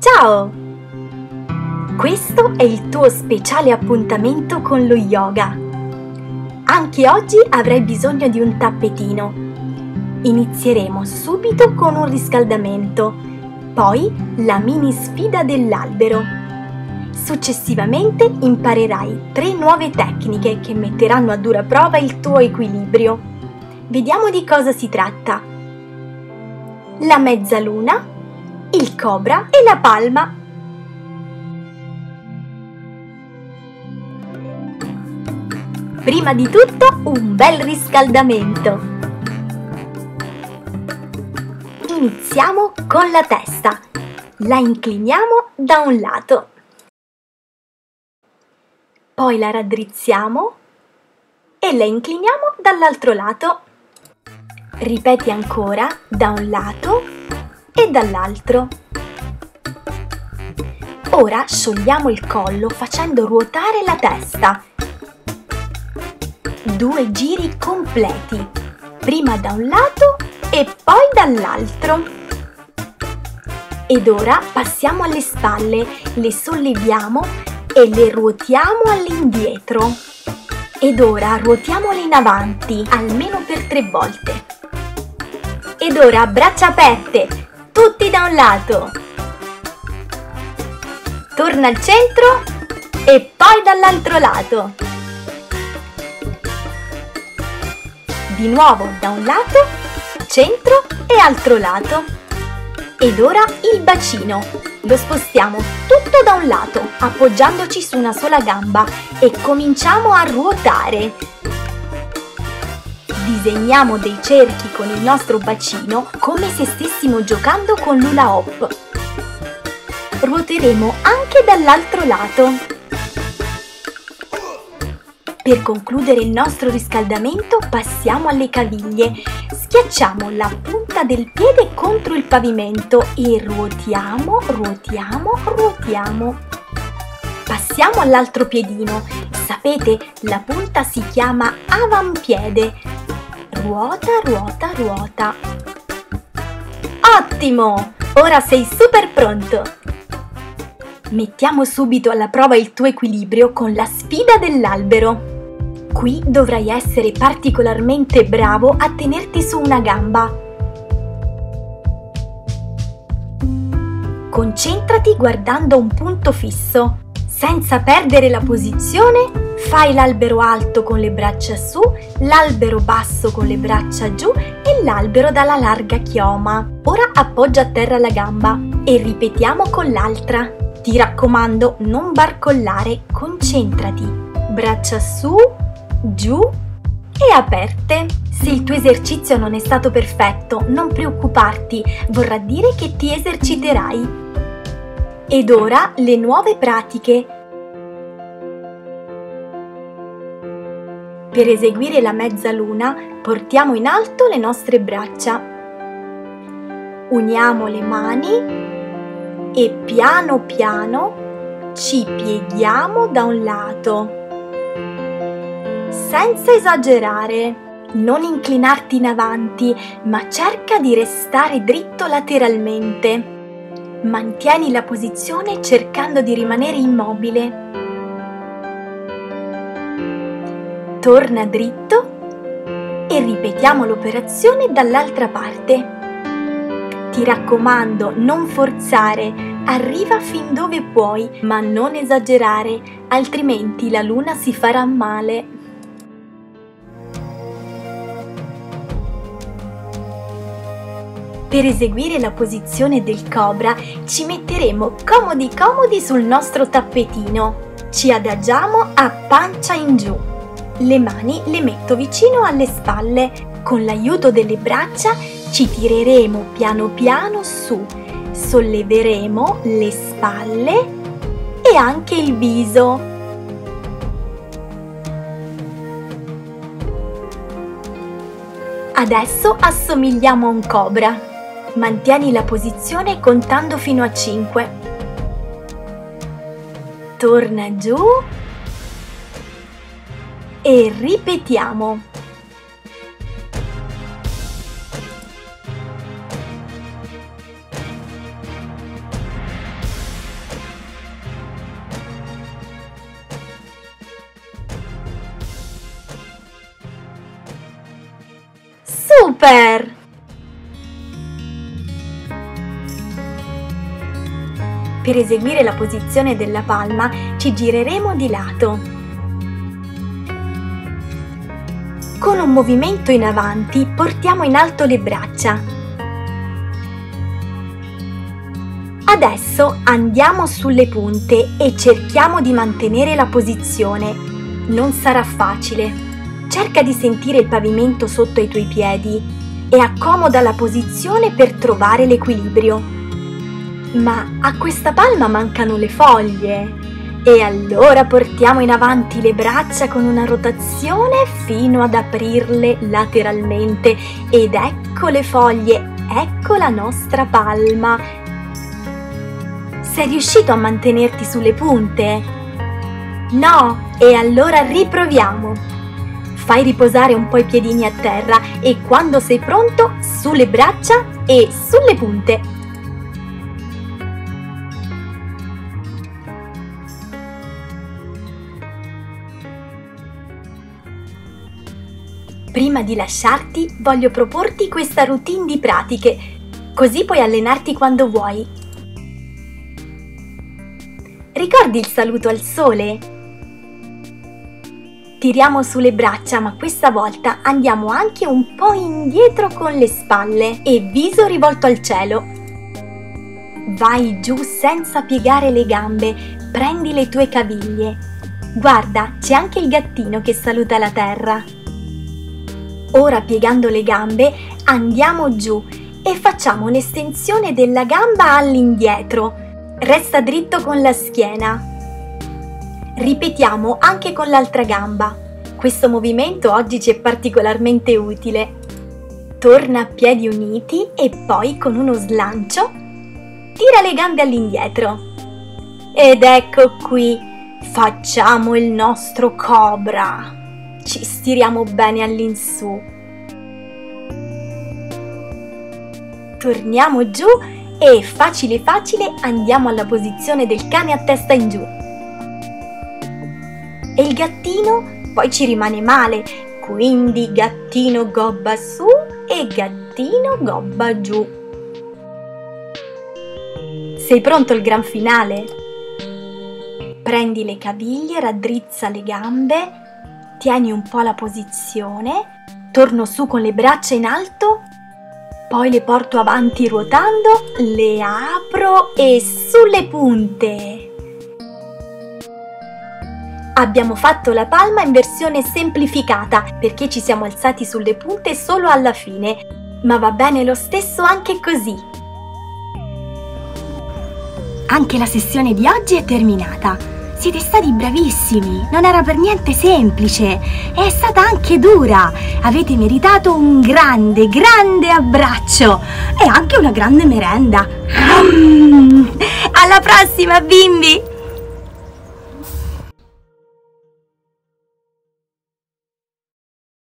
Ciao! Questo è il tuo speciale appuntamento con lo yoga. Anche oggi avrai bisogno di un tappetino. Inizieremo subito con un riscaldamento, poi la mini sfida dell'albero. Successivamente imparerai tre nuove tecniche che metteranno a dura prova il tuo equilibrio. Vediamo di cosa si tratta. La mezzaluna, il cobra e la palma. Prima di tutto un bel riscaldamento. Iniziamo con la testa. La incliniamo da un lato. Poi la raddrizziamo e la incliniamo dall'altro lato. Ripeti ancora da un lato e dall'altro. Ora sciogliamo il collo facendo ruotare la testa due giri completi, prima da un lato e poi dall'altro. Ed ora passiamo alle spalle, le solleviamo e le ruotiamo all'indietro. Ed ora ruotiamole in avanti, almeno per tre volte. Ed ora braccia aperte, tutti da un lato. Torna al centro e poi dall'altro lato. di nuovo da un lato, centro e altro lato. Ed ora il bacino. Lo spostiamo tutto da un lato, appoggiandoci su una sola gamba e cominciamo a ruotare. Disegniamo dei cerchi con il nostro bacino come se stessimo giocando con l'ula hop. Ruoteremo anche dall'altro lato. Per concludere il nostro riscaldamento passiamo alle caviglie. Schiacciamo la punta del piede contro il pavimento e ruotiamo, ruotiamo, ruotiamo. Passiamo all'altro piedino. Sapete, la punta si chiama avampiede. Ruota, ruota, ruota. Ottimo! Ora sei super pronto! Mettiamo subito alla prova il tuo equilibrio con la sfida dell'albero. Qui dovrai essere particolarmente bravo a tenerti su una gamba. Concentrati guardando un punto fisso. Senza perdere la posizione, fai l'albero alto con le braccia su, l'albero basso con le braccia giù e l'albero dalla larga chioma. Ora appoggia a terra la gamba e ripetiamo con l'altra. Ti raccomando, non barcollare, concentrati. Braccia su, giù e aperte. Se il tuo esercizio non è stato perfetto, non preoccuparti, vorrà dire che ti eserciterai. Ed ora le nuove pratiche. Per eseguire la mezzaluna portiamo in alto le nostre braccia. Uniamo le mani e piano piano ci pieghiamo da un lato senza esagerare. Non inclinarti in avanti, ma cerca di restare dritto lateralmente. Mantieni la posizione cercando di rimanere immobile. Torna dritto e ripetiamo l'operazione dall'altra parte. Ti raccomando, non forzare, arriva fin dove puoi, ma non esagerare, altrimenti la luna si farà male. Per eseguire la posizione del cobra ci metteremo comodi comodi sul nostro tappetino. Ci adagiamo a pancia in giù. Le mani le metto vicino alle spalle. Con l'aiuto delle braccia ci tireremo piano piano su. Solleveremo le spalle e anche il viso. Adesso assomigliamo a un cobra. Mantieni la posizione contando fino a 5. Torna giù e ripetiamo. Super! Per eseguire la posizione della palma ci gireremo di lato. Con un movimento in avanti portiamo in alto le braccia. Adesso andiamo sulle punte e cerchiamo di mantenere la posizione. Non sarà facile. Cerca di sentire il pavimento sotto i tuoi piedi e accomoda la posizione per trovare l'equilibrio. Ma a questa palma mancano le foglie. E allora portiamo in avanti le braccia con una rotazione fino ad aprirle lateralmente ed ecco le foglie, ecco la nostra palma. Sei riuscito a mantenerti sulle punte? No? E allora riproviamo. Fai riposare un po' i piedini a terra e quando sei pronto, sulle braccia e sulle punte. Prima di lasciarti voglio proporti questa routine di pratiche, così puoi allenarti quando vuoi. Ricordi il saluto al sole? Tiriamo sulle braccia ma questa volta andiamo anche un po' indietro con le spalle e viso rivolto al cielo. Vai giù senza piegare le gambe, prendi le tue caviglie. Guarda, c'è anche il gattino che saluta la terra. Ora piegando le gambe andiamo giù e facciamo un'estensione della gamba all'indietro. Resta dritto con la schiena. Ripetiamo anche con l'altra gamba. Questo movimento oggi ci è particolarmente utile. Torna a piedi uniti e poi con uno slancio tira le gambe all'indietro. Ed ecco qui, facciamo il nostro cobra ci stiriamo bene all'insù. Torniamo giù e facile facile andiamo alla posizione del cane a testa in giù. E il gattino poi ci rimane male, quindi gattino gobba su e gattino gobba giù. Sei pronto al gran finale? Prendi le caviglie, raddrizza le gambe tieni un po' la posizione, torno su con le braccia in alto, poi le porto avanti ruotando, le apro e sulle punte. Abbiamo fatto la palma in versione semplificata perché ci siamo alzati sulle punte solo alla fine, ma va bene lo stesso anche così. Anche la sessione di oggi è terminata. Siete stati bravissimi, non era per niente semplice, è stata anche dura. Avete meritato un grande, grande abbraccio e anche una grande merenda. Alla prossima, bimbi!